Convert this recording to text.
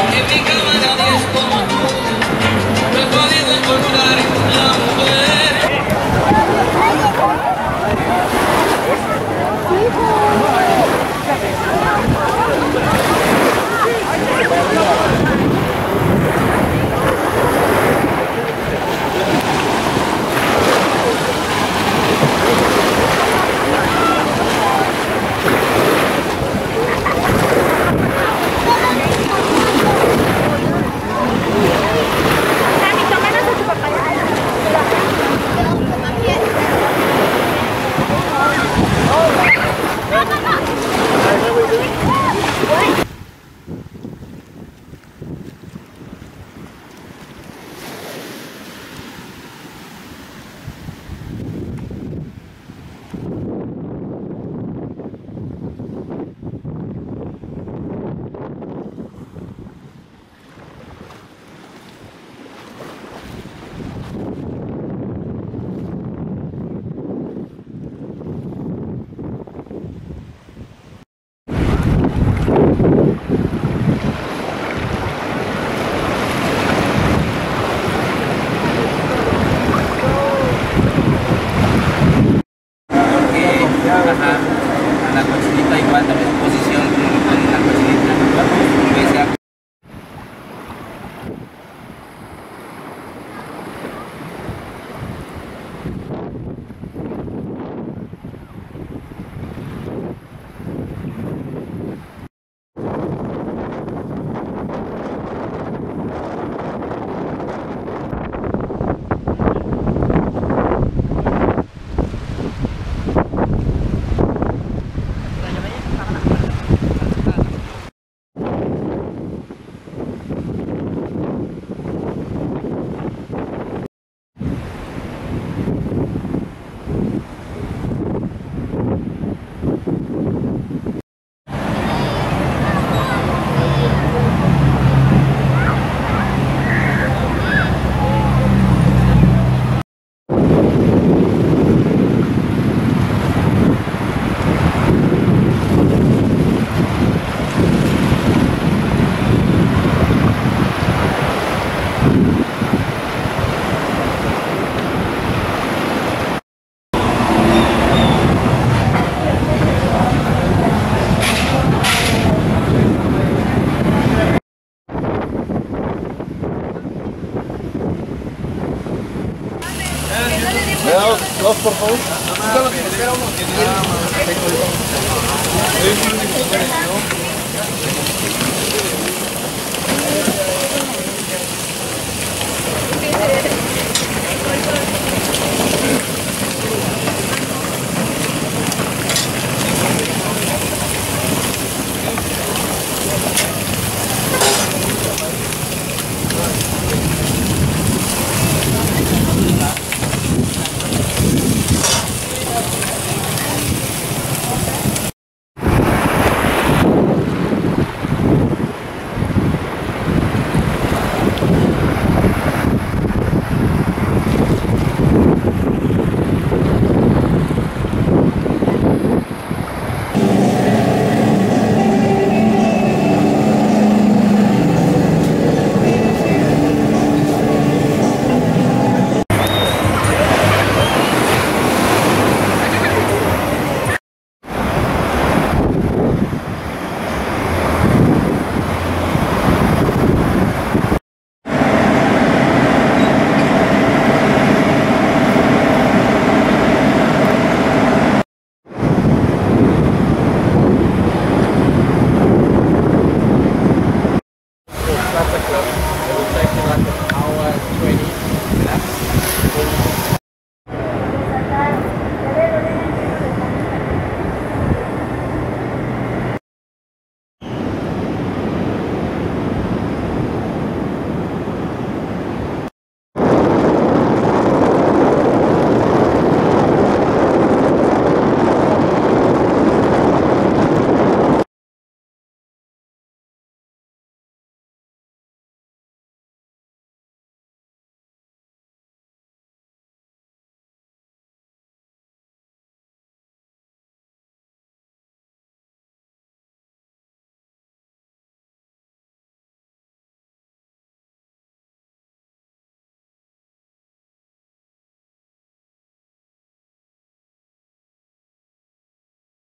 En mi cama Porque dos, por favor?